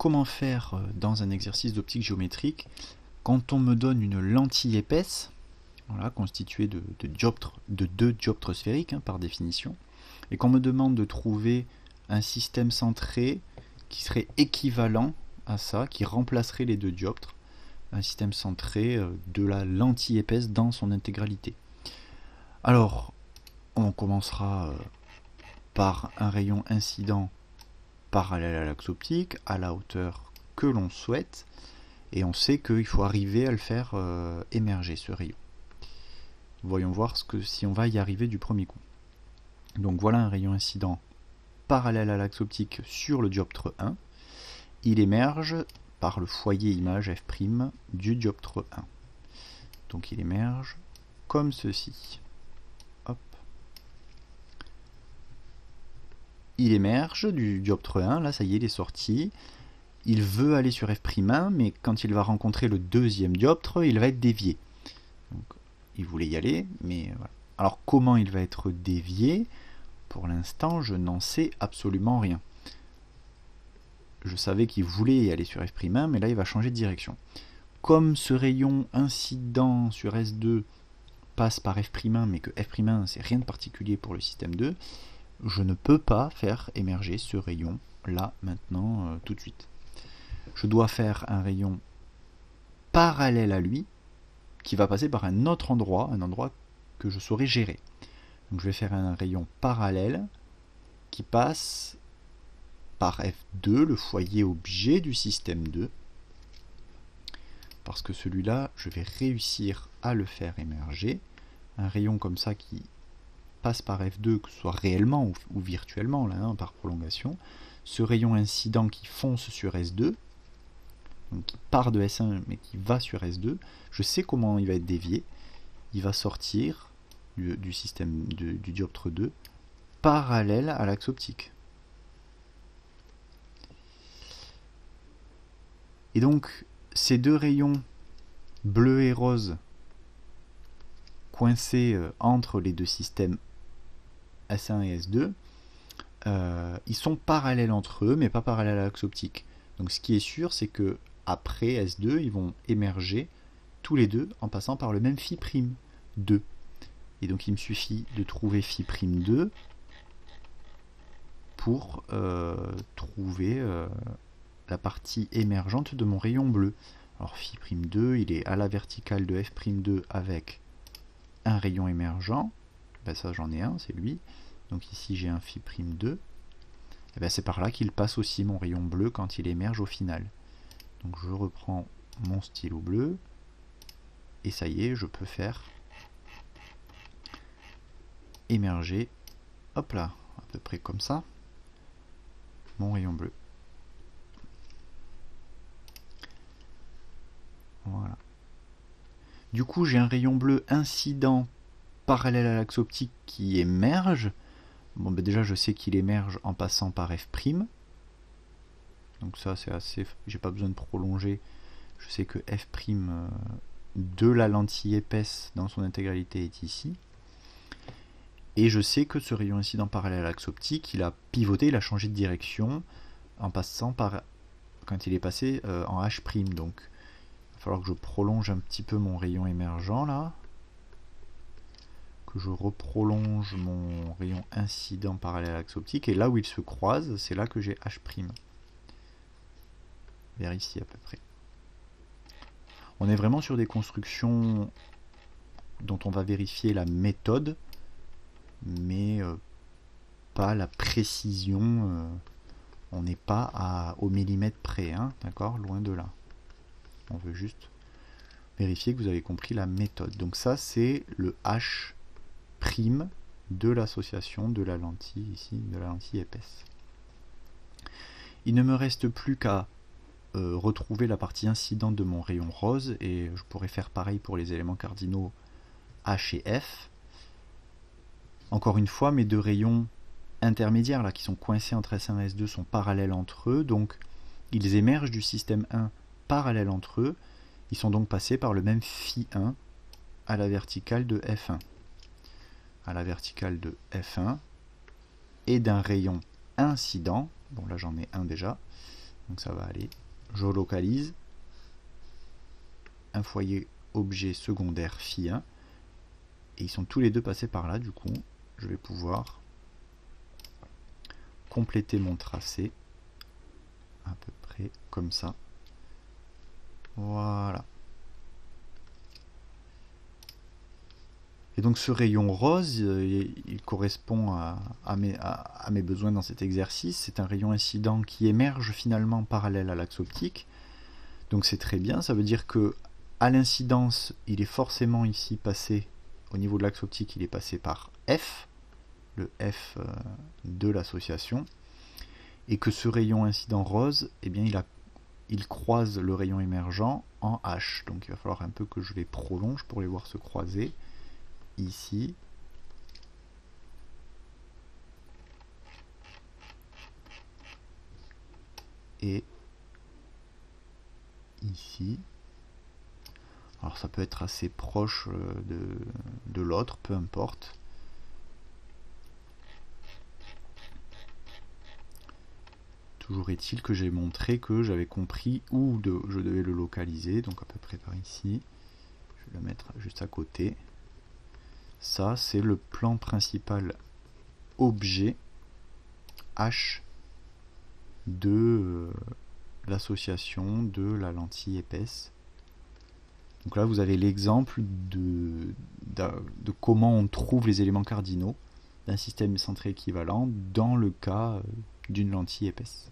comment faire euh, dans un exercice d'optique géométrique quand on me donne une lentille épaisse, voilà, constituée de, de deux dioptres sphériques hein, par définition, et qu'on me demande de trouver un système centré qui serait équivalent à ça, qui remplacerait les deux dioptres, un système centré euh, de la lentille épaisse dans son intégralité. Alors, on commencera euh, par un rayon incident parallèle à l'axe optique, à la hauteur que l'on souhaite, et on sait qu'il faut arriver à le faire euh, émerger, ce rayon. Voyons voir ce que, si on va y arriver du premier coup. Donc voilà un rayon incident parallèle à l'axe optique sur le dioptre 1. Il émerge par le foyer image f' du dioptre 1. Donc il émerge comme ceci. Il émerge du dioptre 1, là ça y est, il est sorti. Il veut aller sur f'1, mais quand il va rencontrer le deuxième dioptre, il va être dévié. Il voulait y aller, mais voilà. Alors comment il va être dévié? Pour l'instant, je n'en sais absolument rien je savais qu'il voulait y aller sur f'1, mais là il va changer de direction. Comme ce rayon incident sur S2 passe par f'1, mais que f'1 c'est rien de particulier pour le système 2, je ne peux pas faire émerger ce rayon là, maintenant, euh, tout de suite. Je dois faire un rayon parallèle à lui, qui va passer par un autre endroit, un endroit que je saurais gérer. Donc je vais faire un rayon parallèle qui passe par F2, le foyer objet du système 2. Parce que celui-là, je vais réussir à le faire émerger. Un rayon comme ça qui passe par F2, que ce soit réellement ou, virtuellement, là, hein, par prolongation. Ce rayon incident qui fonce sur S2, donc qui part de S1 mais qui va sur S2, je sais comment il va être dévié. Il va sortir du, système du dioptre 2 parallèle à l'axe optique. Et donc, ces deux rayons, bleu et rose, coincés euh, entre les deux systèmes S1 et S2, euh, ils sont parallèles entre eux, mais pas parallèles à l'axe optique. Donc ce qui est sûr, c'est que après S2, ils vont émerger tous les deux en passant par le même phi' 2. Et donc il me suffit de trouver phi' 2 pour euh, trouver la partie émergente de mon rayon bleu. Alors phi'2, il est à la verticale de f'2 avec un rayon émergent. Ben ça j'en ai un, c'est lui. Donc ici j'ai un phi'2. Et ben c'est par là qu'il passe aussi mon rayon bleu quand il émerge au final. Donc je reprends mon stylo bleu. Et ça y est, je peux faire émerger, hop là, à peu près comme ça, mon rayon bleu. Voilà. Du coup, j'ai un rayon bleu incident parallèle à l'axe optique qui émerge. Bon, ben déjà, je sais qu'il émerge en passant par f'. Donc ça, c'est assez... J'ai pas besoin de prolonger. Je sais que f' euh, de la lentille épaisse dans son intégralité est ici. Et je sais que ce rayon incident parallèle à l'axe optique, il a pivoté, il a changé de direction en passant par... quand il est passé euh, en h'. Donc va falloir que je prolonge un petit peu mon rayon émergent là. Je reprolonge mon rayon incident parallèle à l'axe optique. Et là où ils se croisent, c'est là que j'ai H'. Vers ici à peu près. On est vraiment sur des constructions dont on va vérifier la méthode, mais euh, pas la précision. Euh, on n'est pas à, au millimètre près, hein, d'accord Loin de là. On veut juste vérifier que vous avez compris la méthode. Donc ça, c'est le H' de l'association de la lentille ici, de la lentille épaisse. Il ne me reste plus qu'à euh, retrouver la partie incidente de mon rayon rose et je pourrais faire pareil pour les éléments cardinaux H et F. Encore une fois, mes deux rayons intermédiaires là qui sont coincés entre S1 et S2 sont parallèles entre eux, donc ils émergent du système 1 parallèles entre eux. Ils sont donc passés par le même phi1 à la verticale de F1. À la verticale de F1 et d'un rayon incident, bon là j'en ai un déjà, Donc ça va aller. Je localise. Un foyer objet secondaire phi 1. Et ils sont tous les deux passés par là, du coup. Je vais pouvoir compléter mon tracé à peu près comme ça. Voilà. Et donc ce rayon rose, euh, il correspond à, mes, besoins dans cet exercice. C'est un rayon incident qui émerge finalement parallèle à l'axe optique. Donc c'est très bien, ça veut dire que à l'incidence, il est forcément ici passé, au niveau de l'axe optique, il est passé par F, le F euh, de l'association, et que ce rayon incident rose, eh bien, il croise le rayon émergent en H. Donc il va falloir un peu que je les prolonge pour les voir se croiser ici. Et ici. Alors ça peut être assez proche euh, de, l'autre, peu importe. Toujours est-il que j'ai montré que j'avais compris où je devais le localiser, donc à peu près par ici. Je vais le mettre juste à côté. Ça, c'est le plan principal objet H de euh, l'association de la lentille épaisse. Donc là, vous avez l'exemple de, comment on trouve les éléments cardinaux d'un système centré équivalent dans le cas euh, d'une lentille épaisse.